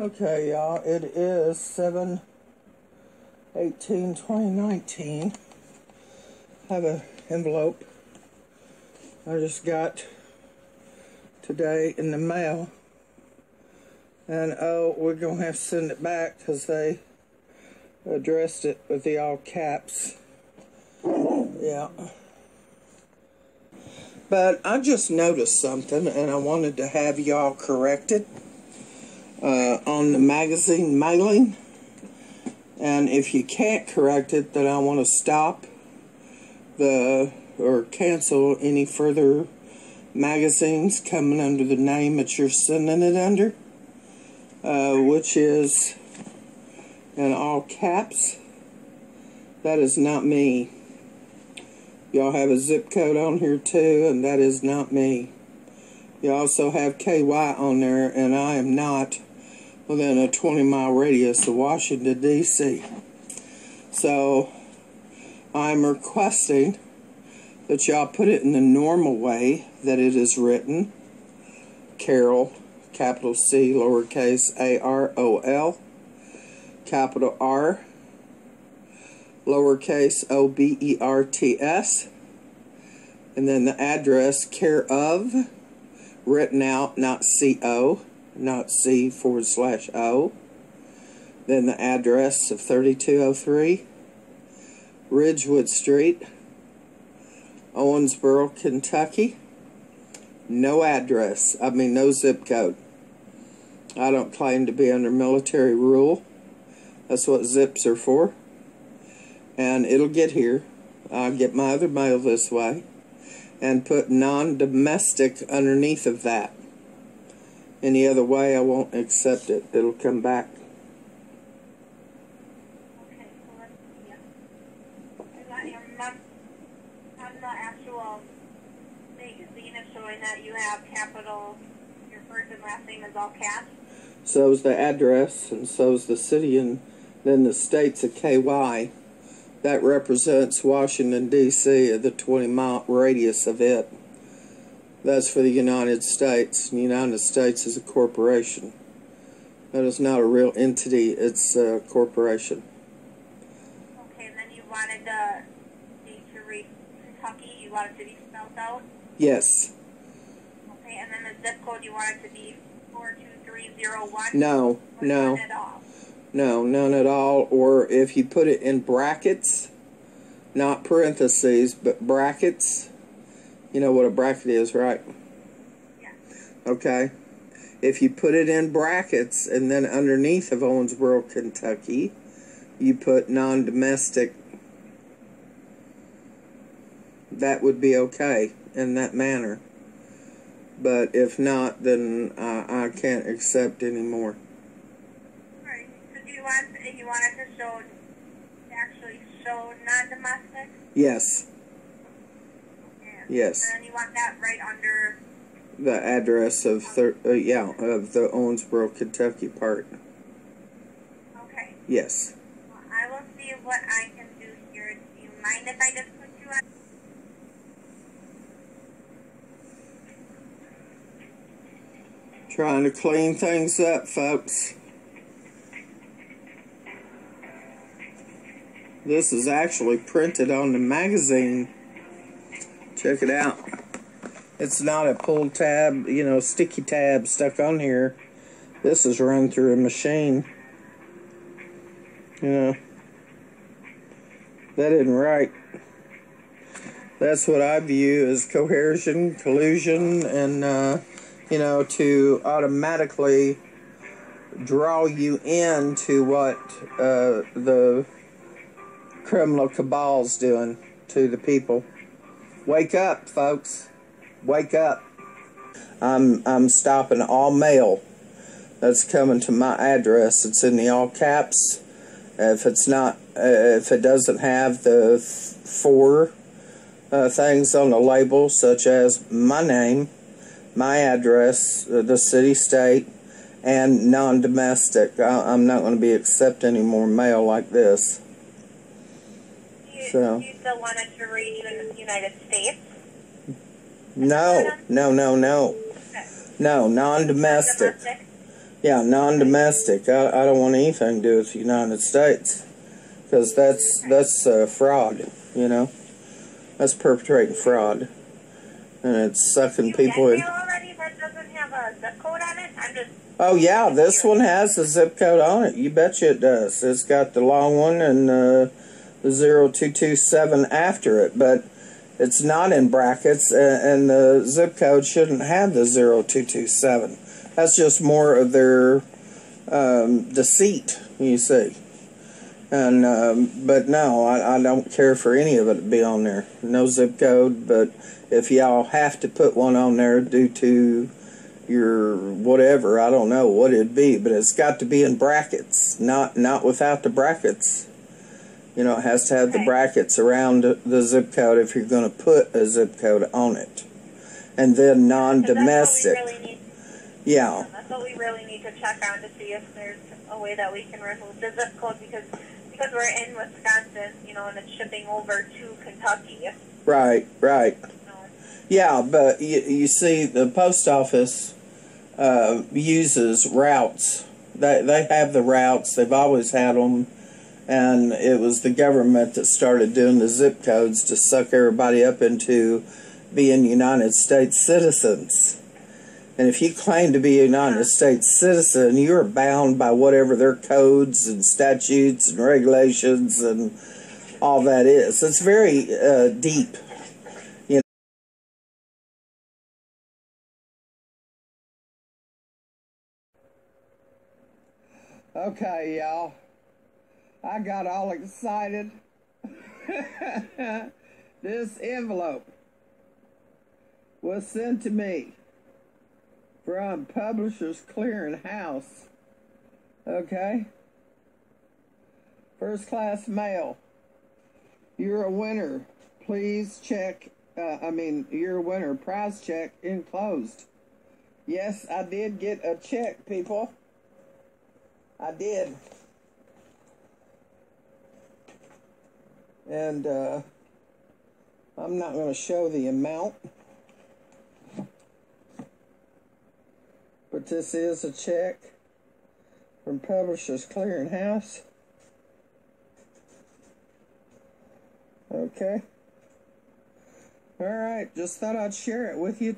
Okay, y'all, it is 7 18 2019. Have an envelope I just got today in the mail. And oh, we're going to have to send it back because they addressed it with the all caps. Yeah. But I just noticed something and I wanted to have y'all corrected uh, on the magazine mailing. And if you can't correct it, then I want to stop the or cancel any further magazines coming under the name that you're sending it under, uh, which is in all caps. That is not me. Y'all have a zip code on here too, and that is not me. You also have KY on there, and I am not within a 20 mile radius of Washington, D.C. So I'm requesting that y'all put it in the normal way that it is written. Carol, capital C, lowercase a r o l, capital R, lowercase o b e r t s, and then the address care of, written out, not C O not C forward slash O. Then the address of 3203 Ridgewood Street, Owensboro, Kentucky. No address, I mean, no zip code. I don't claim to be under military rule. That's what zips are for. And it'll get here. I'll get my other mail this way and put non domestic underneath of that any other way, I won't accept it. It'll come back. So. Is that your mom, on the actual magazine is showing that you have capital, your first and last name is? So's the address, and so's the city, and then the state's a KY. That represents Washington, D.C., the 20 mile radius of it. That's for the United States. The United States is a corporation. That is not a real entity, it's a corporation. Okay, and then you wanted the state to read Kentucky, you wanted to be spelled out? Yes. Okay, and then the zip code you wanted to be 42301? No, no. none at all? No, none at all. Or if you put it in brackets, not parentheses, but brackets, you know what a bracket is, right? Yeah. Okay. If you put it in brackets and then underneath of Owensboro, Kentucky, you put non domestic, that would be okay in that manner. But if not, then I, I can't accept anymore. Alright, so do you want, you wanted to show, actually show non-domestic? Yes, Yeah. Yes. And then you want that right under, The address of, thir- uh, yeah, of the Owensboro, Kentucky part. okay. Yes. Well, I will see what I can do here. Do you mind if I just put you on? Trying to clean things up, folks. This is actually printed on the magazine. Check it out. It's not a pull tab, you know, sticky tab stuck on here. This is run through a machine. You know, that isn't right. That's what I view as coercion, collusion, and, uh, you know, to automatically draw you into what uh, the criminal cabal's doing to the people. Wake up, folks. Wake up. I'm I'm stopping all mail that's coming to my address. It's in the all caps. If it's not, uh, if it doesn't have the four uh, things on the label, such as my name, my address, uh, the city, state, and non-domestic, I, I'm not going to be accepting any more mail like this. You, So- you still want it to read in the United States? No, no, no, no, Okay. no, non-domestic. Domestic? Yeah, non-domestic. I, I don't want anything to do with the United States because that's that's uh, fraud. You know, that's perpetrating fraud, and it's sucking You people in. already that doesn't have a zip code on it? I'm just. Oh yeah, this one has a zip code on it. You betcha it does. It's got the long one and uh, zero two two seven after it, but it's not in brackets, and the zip code shouldn't have the zero two two seven. That's just more of their um, deceit, you see. And um, but no, I, I don't care for any of it to be on there. No zip code, but if y'all have to put one on there due to your whatever, I don't know what it'd be, but it's got to be in brackets, not not without the brackets. You know, it has to have the Okay. brackets brackets around the zip code if you're going to put a zip code on it. And then non-domestic. we really. Yeah. That's what we really need to check on to see if there's a way that we can remove the zip code because because we're in Wisconsin, you know, and it's shipping over to Kentucky. Right, right. Yeah, but you, you see, the post office uh, uses routes. They they have the routes. They've always had them, and it was the government that started doing the zip codes to suck everybody up into being United States citizens. And if you claim to be a United States citizen, you're bound by whatever their codes and statutes and regulations and all that is. It's very uh, deep. Okay, y'all. I got all excited. this envelope was sent to me from Publishers Clearing House. Okay? First class mail. You're a winner. Please check. Uh, I mean, you're a winner. Prize check enclosed. Yes, I did get a check, people. I did. And uh, I'm not going to show the amount. But this is a check from Publishers Clearing House. Okay. All right, just thought I'd share it with you